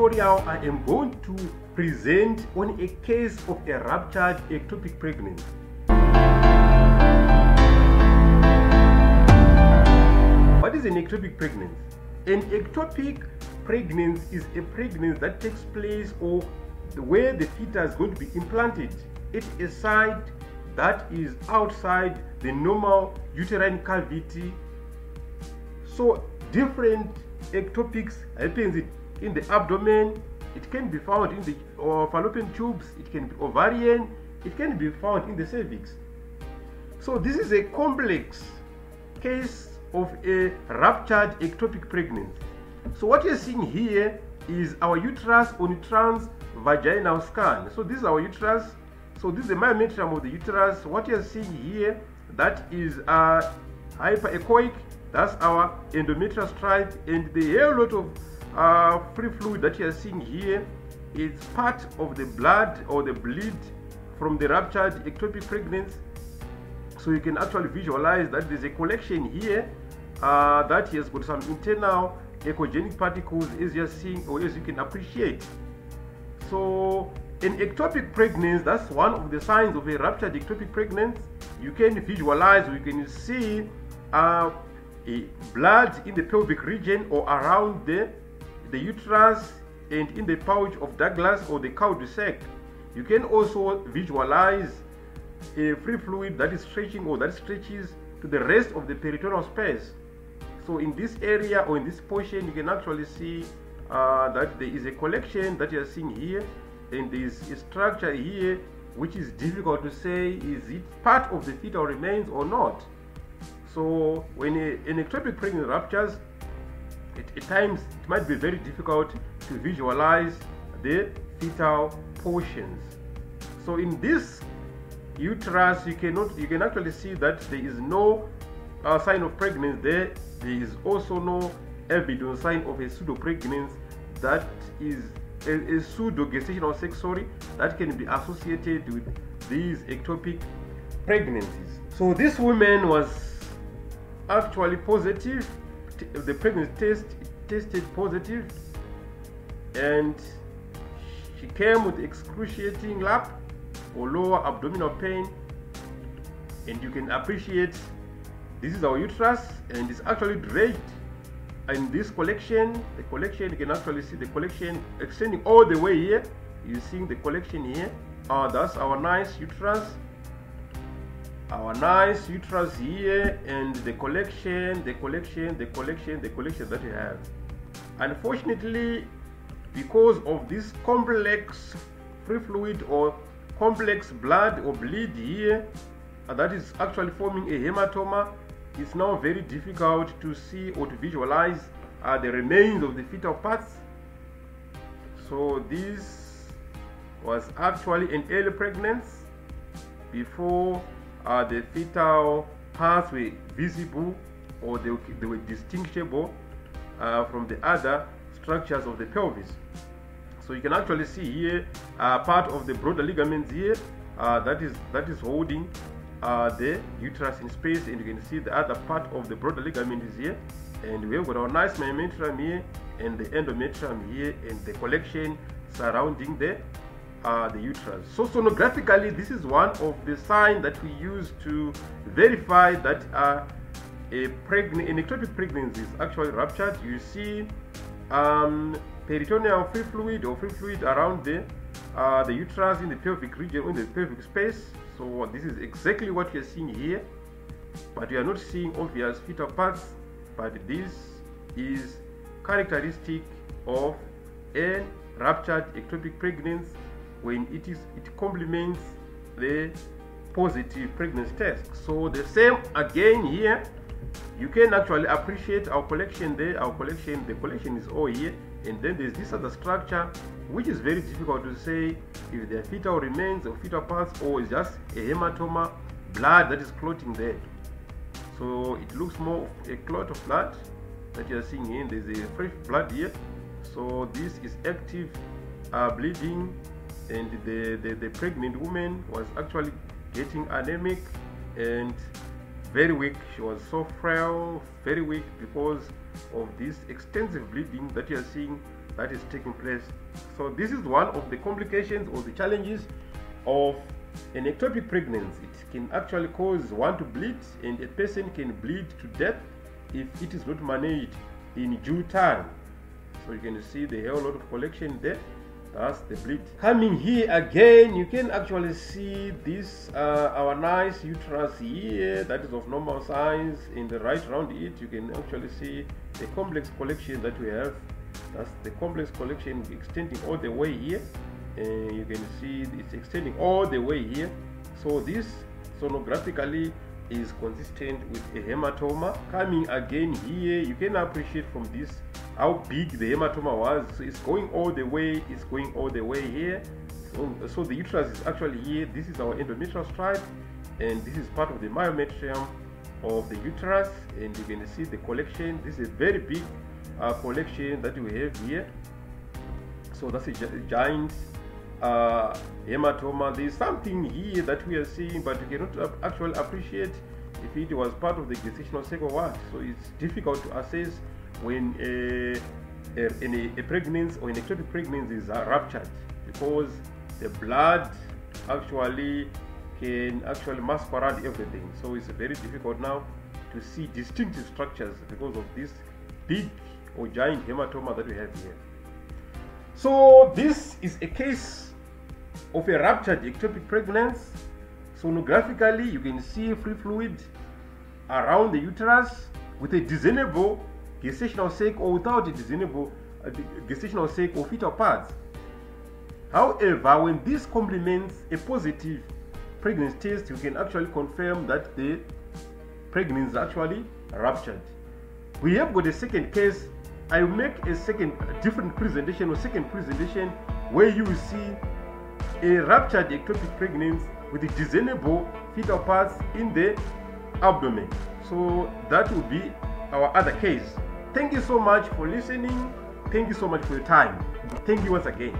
tutorial I am going to present on a case of a ruptured ectopic pregnancy. What is an ectopic pregnancy? An ectopic pregnancy is a pregnancy that takes place or where the fetus is going to be implanted at a site that is outside the normal uterine cavity. So different ectopics happens in the abdomen, it can be found in the uh, fallopian tubes, it can be ovarian, it can be found in the cervix. So this is a complex case of a ruptured ectopic pregnancy. So what you're seeing here is our uterus on transvaginal scan. So this is our uterus. So this is the myometrium of the uterus. What you're seeing here, that is a hyperechoic. That's our endometrial stripe, and the whole lot of uh, free fluid that you're seeing here is part of the blood or the bleed from the ruptured ectopic pregnancy. So you can actually visualize that there's a collection here uh, that has got some internal echogenic particles as you're seeing or as you can appreciate. So an ectopic pregnancy, that's one of the signs of a ruptured ectopic pregnancy. You can visualize, you can see uh, blood in the pelvic region or around the, the uterus and in the pouch of Douglas or the cul-de-sac. You can also visualize a free fluid that is stretching or that stretches to the rest of the peritoneal space. So in this area or in this portion, you can actually see uh, that there is a collection that you are seeing here, and there is a structure here which is difficult to say is it part of the fetal remains or not. So when a, an ectopic pregnancy ruptures, it, at times it might be very difficult to visualize the fetal portions. So in this uterus, you cannot you can actually see that there is no uh, sign of pregnancy there. There is also no evidence sign of a pseudo pregnancy that is a, a pseudo gestational sac sorry that can be associated with these ectopic pregnancies. So this woman was actually positive. The pregnancy test tested positive, and she came with excruciating lap or lower abdominal pain. And you can appreciate this is our uterus, and it's actually draped in this collection. The collection you can actually see the collection extending all the way here. You're seeing the collection here. Uh, that's our nice uterus our nice uterus here and the collection the collection the collection the collection that we have. Unfortunately because of this complex free fluid or complex blood or bleed here uh, that is actually forming a hematoma it's now very difficult to see or to visualize uh, the remains of the fetal parts. So this was actually an early pregnancy before uh, the fetal parts were visible or they, they were distinguishable uh, from the other structures of the pelvis. So you can actually see here uh, part of the broader ligaments here uh, that is that is holding uh, the uterus in space, and you can see the other part of the broader ligament is here, and we have got our nice myometrium here and the endometrium here, and the collection surrounding the uh, the uterus. So sonographically, this is one of the signs that we use to verify that uh, a pregnant, an ectopic pregnancy is actually ruptured. You see um, peritoneal free fluid or free fluid around the uh, the uterus in the pelvic region, in the pelvic space. So this is exactly what you're seeing here, but you are not seeing obvious fetal parts. But this is characteristic of a ruptured ectopic pregnancy when it is it complements the positive pregnancy test. So the same again here. You can actually appreciate our collection there. Our collection the collection is all here. And then there's this other structure which is very difficult to say if the fetal remains or fetal parts or it's just a hematoma blood that is clotting there. So it looks more a clot of blood that you are seeing here. There's a fresh blood here. So this is active uh, bleeding and the, the, the pregnant woman was actually getting anemic and very weak she was so frail very weak because of this extensive bleeding that you are seeing that is taking place. So this is one of the complications or the challenges of an ectopic pregnancy. It can actually cause one to bleed and a person can bleed to death if it is not managed in due time. So you can see the whole lot of collection there. That's the bleed. Coming here again, you can actually see this, uh, our nice uterus here, that is of normal size. In the right around it, you can actually see the complex collection that we have. That's the complex collection extending all the way here. And you can see it's extending all the way here. So this sonographically is consistent with a hematoma. Coming again here, you can appreciate from this how big the hematoma was. So it's going all the way, it's going all the way here. So, so the uterus is actually here. This is our endometrial stripe, and this is part of the myometrium of the uterus. And you can see the collection. This is a very big uh, collection that we have here. So that's a giant uh, hematoma. There's something here that we are seeing, but we cannot actually appreciate if it was part of the gestational sac or what. So it's difficult to assess when a, a, a, a pregnancy or an ectopic pregnancy is ruptured because the blood actually can actually masquerade everything. So it's very difficult now to see distinctive structures because of this big or giant hematoma that we have here. So this is a case of a ruptured ectopic pregnancy. Sonographically, you can see free fluid around the uterus with a discernible gestational sac or without a discernible uh, gestational sac or fetal parts. However, when this complements a positive pregnancy test, you can actually confirm that the pregnancy is actually ruptured. We have got a second case. I will make a second a different presentation or second presentation where you will see a ruptured ectopic pregnancy with a discernible fetal parts in the abdomen. So that will be our other case. Thank you so much for listening. Thank you so much for your time. Thank you once again.